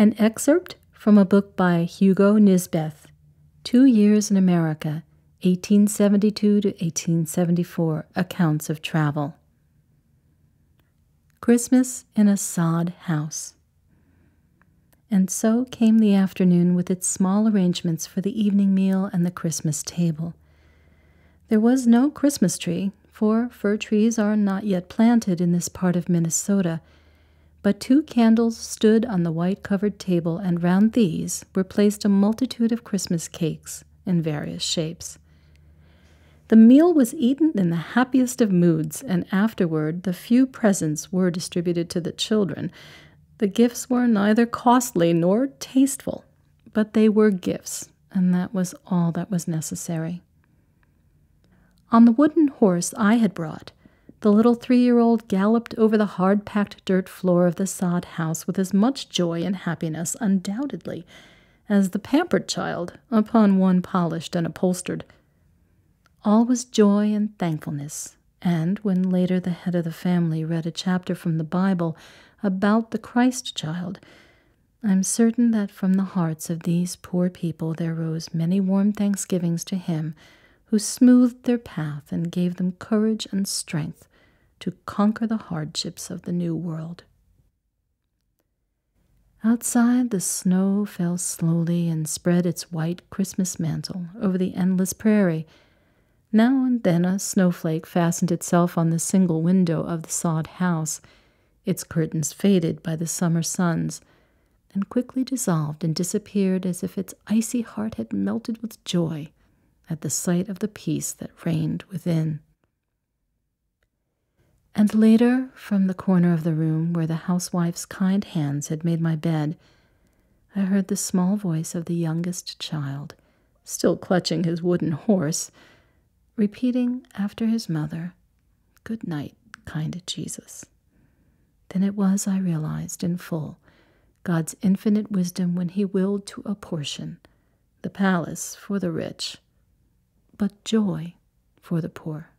An excerpt from a book by Hugo Nisbeth, Two Years in America, 1872 to 1874 Accounts of Travel. Christmas in a Sod House. And so came the afternoon with its small arrangements for the evening meal and the Christmas table. There was no Christmas tree, for fir trees are not yet planted in this part of Minnesota, but two candles stood on the white covered table, and round these were placed a multitude of Christmas cakes in various shapes. The meal was eaten in the happiest of moods, and afterward the few presents were distributed to the children. The gifts were neither costly nor tasteful, but they were gifts, and that was all that was necessary. On the wooden horse I had brought, the little three year old galloped over the hard packed dirt floor of the sod house with as much joy and happiness, undoubtedly, as the pampered child upon one polished and upholstered. All was joy and thankfulness, and when later the head of the family read a chapter from the Bible about the Christ child, I'm certain that from the hearts of these poor people there rose many warm thanksgivings to Him who smoothed their path and gave them courage and strength to conquer the hardships of the new world. Outside, the snow fell slowly and spread its white Christmas mantle over the endless prairie. Now and then a snowflake fastened itself on the single window of the sod house, its curtains faded by the summer suns, and quickly dissolved and disappeared as if its icy heart had melted with joy at the sight of the peace that reigned within. And later, from the corner of the room where the housewife's kind hands had made my bed, I heard the small voice of the youngest child, still clutching his wooden horse, repeating after his mother, Good night, kind Jesus. Then it was I realized in full God's infinite wisdom when He willed to apportion the palace for the rich, but joy for the poor.